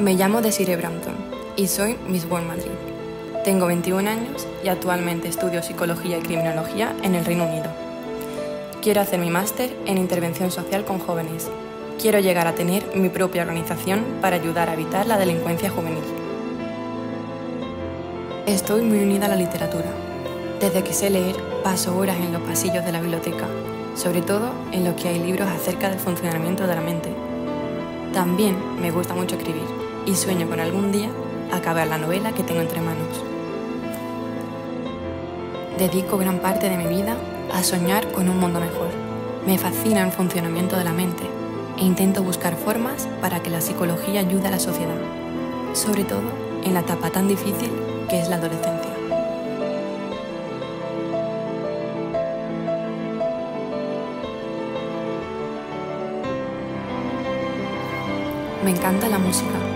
Me llamo Desiree Brampton y soy Miss World Madrid. Tengo 21 años y actualmente estudio Psicología y Criminología en el Reino Unido. Quiero hacer mi máster en Intervención Social con Jóvenes. Quiero llegar a tener mi propia organización para ayudar a evitar la delincuencia juvenil. Estoy muy unida a la literatura. Desde que sé leer, paso horas en los pasillos de la biblioteca, sobre todo en los que hay libros acerca del funcionamiento de la mente. También me gusta mucho escribir y sueño con algún día acabar la novela que tengo entre manos. Dedico gran parte de mi vida a soñar con un mundo mejor. Me fascina el funcionamiento de la mente e intento buscar formas para que la psicología ayude a la sociedad, sobre todo en la etapa tan difícil que es la adolescencia. Me encanta la música.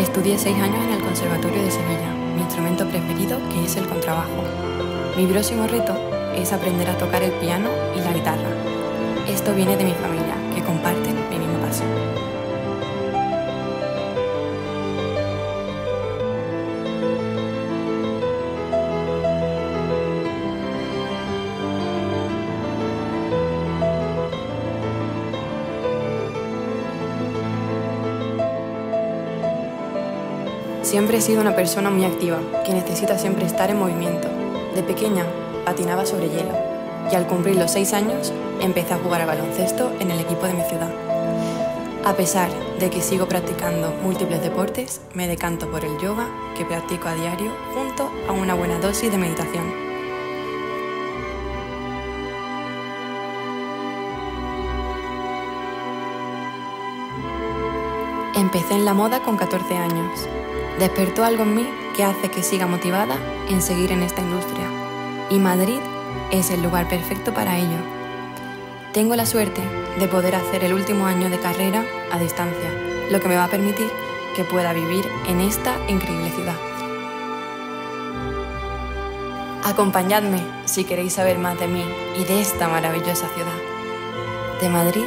Estudié seis años en el Conservatorio de Sevilla, mi instrumento preferido que es el contrabajo. Mi próximo reto es aprender a tocar el piano y la guitarra. Esto viene de mi familia, que comparten mi misma pasión. Siempre he sido una persona muy activa, que necesita siempre estar en movimiento. De pequeña, patinaba sobre hielo y al cumplir los seis años empecé a jugar al baloncesto en el equipo de mi ciudad. A pesar de que sigo practicando múltiples deportes, me decanto por el yoga que practico a diario junto a una buena dosis de meditación. Empecé en la moda con 14 años. Despertó algo en mí que hace que siga motivada en seguir en esta industria. Y Madrid es el lugar perfecto para ello. Tengo la suerte de poder hacer el último año de carrera a distancia, lo que me va a permitir que pueda vivir en esta increíble ciudad. Acompañadme si queréis saber más de mí y de esta maravillosa ciudad. De Madrid